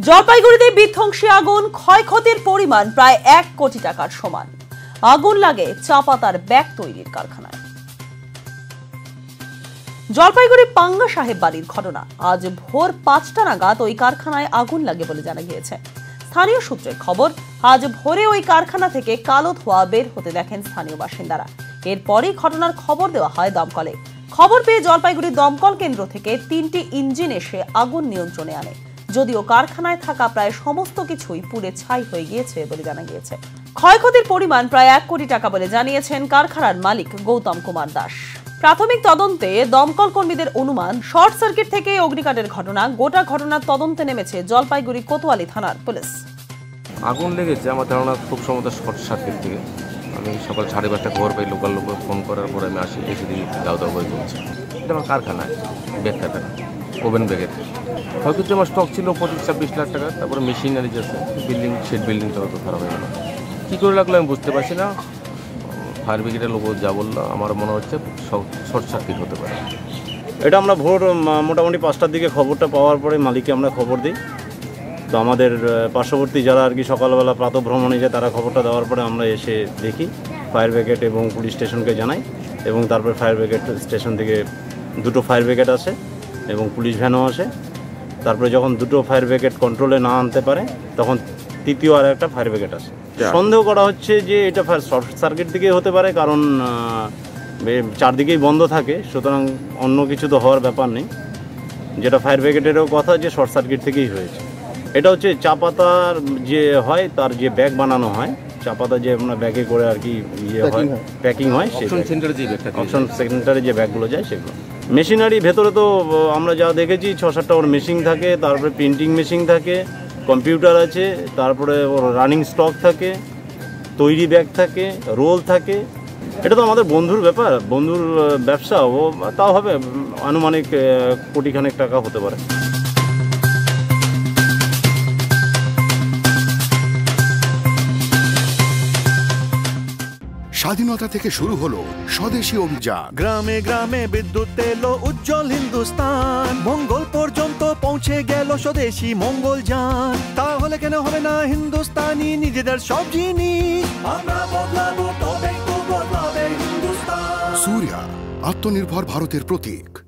জলপাইগুড়িতে বিধ্বংসী আগুন, ক্ষয়ক্ষতির পরিমাণ প্রায় এক কোটি টাকার সমান। আগুন লাগে চা পাতার ব্যাগ তৈরির কারখানায়। জলপাইগুড়ি পাঙ্গা সাহেব বাড়ির ঘটনা। আজ ভোর পাঁচটা নাগাদ ওই কারখানায় আগুন লাগে বলে জানা গিয়েছে। স্থানীয় সূত্রের খবর, আজ ভোরে ওই কারখানা থেকে কালো ধোঁয়া বের হতে দেখেন স্থানীয় বাসিন্দারা। এরপরই ঘটনার খবর দেওয়া হয় দমকলে। খবর পেয়ে জলপাইগুড়ি দমকল কেন্দ্র থেকে তিনটি ইঞ্জিন এসে আগুন নিয়ন্ত্রণে আনে। যদিও কারখানায় থাকা প্রায় সমস্ত কিছুই পুড়ে ছাই হয়ে গিয়েছে বলে জানা গিয়েছে। ক্ষয়ক্ষতির পরিমাণ প্রায় এক কোটি টাকা বলে জানিয়েছেন কারখানার মালিক গৌতম কুমার দাস। প্রাথমিক তদন্তে দমকল কর্মীদের অনুমান, শর্ট সার্কিট থেকে অগ্নিকাণ্ডের ঘটনা, গোটা ঘটনার তদন্তে নেমেছে জলপাইগুড়ি কোতোয়ালি থানার পুলিশ। আগুন লেগেছে, আমার ধারণা খুব সম্ভবত শর্ট সার্কিট থেকে। আমি সকাল সাড়ে পাঁচটা খবর পাই, লোকাল লোক ফোন করার পরে আমি আসি, এসে দিই দাও দাও করে চলছে এটা আমার কারখানায় ব্যাগ কারখানা ওভেন ব্যাগের। হয়তো আমার স্টক ছিল পঁচিশ, ছাব্বিশ লাখ টাকা, তারপরে মেশিনারি আছে বিল্ডিং শেড বিল্ডিংটা তো খারাপ হয়ে গেল। কী করে লাগল আমি বুঝতে পারছি না। ফায়ার ব্রিগেডের লোক যা বলল, আমার মনে হচ্ছে শর্ট সার্কিট হতে পারে। এটা আমরা ভোর মোটামুটি পাঁচটার দিকে খবরটা পাওয়ার পরে মালিককে আমরা খবর দিই। তো আমাদের পার্শ্ববর্তী যারা আর কি সকালবেলা প্রাতঃভ্রমণে যায়, তারা খবরটা দেওয়ার পরে আমরা এসে দেখি। ফায়ার ব্রিগেড এবং পুলিশ স্টেশনকে জানাই এবং তারপর ফায়ার ব্রিগেড স্টেশন থেকে দুটো ফায়ার ব্রিগেড আসে। এবং পুলিশ ভ্যানও আসে। তারপরে যখন দুটো ফায়ার ব্রিগেড কন্ট্রোলে না আনতে পারে তখন তৃতীয় আর একটা ফায়ার ব্রিগেড আসে। সন্দেহ করা হচ্ছে যে এটা ফায়ার শর্ট সার্কিট থেকে হতে পারে কারণ চারদিকেই বন্ধ থাকে সুতরাং অন্য কিছু তো হওয়ার ব্যাপার নেই। যেটা ফায়ার ব্রিগেডেরও কথা যে শর্ট সার্কিট থেকেই হয়েছে। এটা হচ্ছে চা পাতার যে হয় তার যে ব্যাগ বানানো হয় চা পাতা যে আমরা ব্যাগে করে আর কি ইয়ে হয় প্যাকিং হয় সেই অপশন সেন্টারে যে ব্যাগটা অপশন সেকেন্ডারে যে ব্যাগগুলো যায় সেগুলো। মেশিনারি ভেতরে তো আমরা যা দেখেছি, ছ সাতটা ওর মেশিন থাকে, তারপরে প্রিন্টিং মেশিন থাকে কম্পিউটার আছে, তারপরে ওর রানিং স্টক থাকে, তৈরি ব্যাগ থাকে রোল থাকে। এটা তো আমাদের বন্ধুর ব্যাপার, বন্ধুর ব্যবসা, ও, তাও হবে আনুমানিক কোটিখানেক টাকা হতে পারে। স্বাধীনতা থেকে শুরু হলো স্বদেশী অভিযান। গ্রামে গ্রামে বিদ্যুৎ এলো উজ্জ্বল হিন্দুস্তান। মঙ্গল পর্যন্ত পৌঁছে গেল স্বদেশী মঙ্গল যান। তাহলে কেন হবে না হিন্দুস্তানি নিজেদের সব জিনিস? আমরা বদলাবো তবে তো বদলাবে হিন্দুস্তান। সূর্যা আত্মনির্ভর ভারতের প্রতীক।